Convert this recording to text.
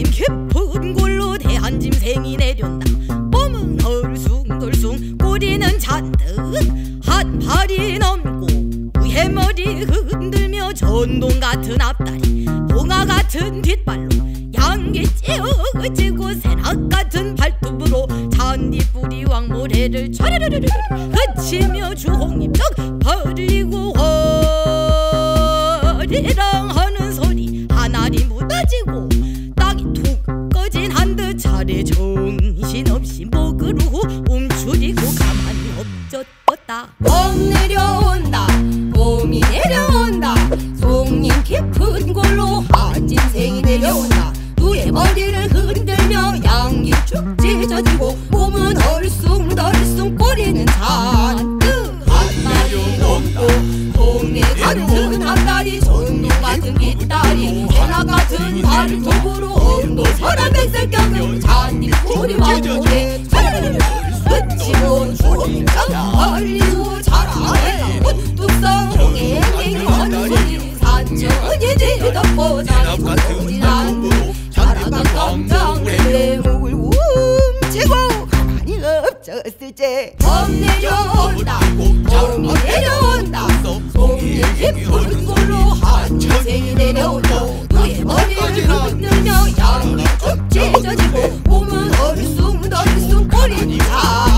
힘 깊은 골로 대한 짐생이 내렸나 봄은 얼숭덜숭 꼬리는 잔뜩 한 발이 넘고 해머리 흔들며 전동 같은 앞다리 봉화 같은 뒷발로 양기 찌우치고 새낙 같은 발톱으로 잔디뿌리 왕모래를 촤르르르르 흐치며 주홍잎떡 벌리 듯 차례 정신없이 목으로 움츠리고 가만히 엎젖었다. 봄 내려온다 봄이 내려온다 송림 깊은 골로 한진생이 내려온다. 누의 머리를 흔들며 양이 쭉 찢어지고 몸은 얼숭덜숭 꼬리는 잔뜩 한마리 동네 같은 앞다리 전동 같은 뒷다리 해나 같은 발톱으로 언도 서랍 백색 껴는 잔디 꼬리 왕고에 스치고 주홍장 벌리고 자라해 뚝성에 앵앵한 소리 산천이 뒤덮고 자리 자라가 깜짝 내 목을 움치고 가만히 엎쳤을지. 봄 내려온다. 봄이 내려온다. 송이 깊은 양이